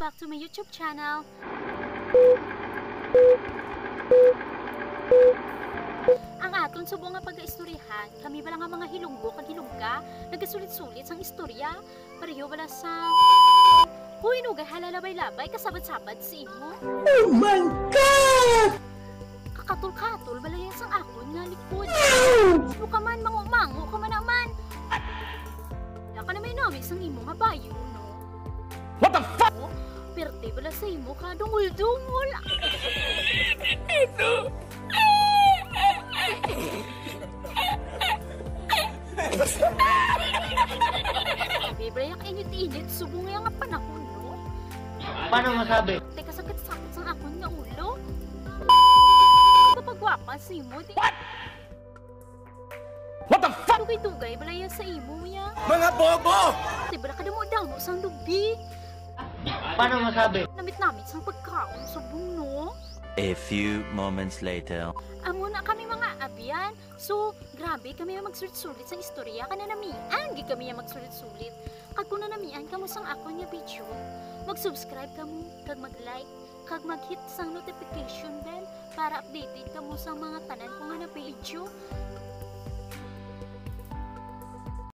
back to my YouTube channel. Ang aton subo nga pag-istoryahan, kami bala nga mga hilunggo kag hilungga, nagasulit-sulit sang istorya, pareho bala sa Huy, nugay halalabay-labay, kasabad-sabad si imo. Oh my God! Kakatul-katul, balay sang akon nga likod. Ano ka man, mangumango ka man naman. Wala ka na may namin sang imo nga bayo, no? What the fuck? Perte bala sa imo ka, dungul-dungul. Bibrayak init-init, subong nga nga panahon, no? Paano masabi? Teka, sakit-sakit sa akon nga ulo. Kapagwapa sa imo, di... What the fuck? Dugay-dugay, balaya sa imo, ya. Mga bobo! Di bala ka damo-damo sa lubi. Paano masabi? Namit-namit sa pagkaon, subong, no? A few moments later. Amo na kami mga abyan. So, grabe kami yung magsulit-sulit sa istorya. Kana namian, gi kami yung magsulit-sulit. Kag kung nanamian kamo sang ako niya video, mag-subscribe kamo, kag mag-like, kag mag-hit sang notification bell para updated kamo sa mga tanan ko nga na video.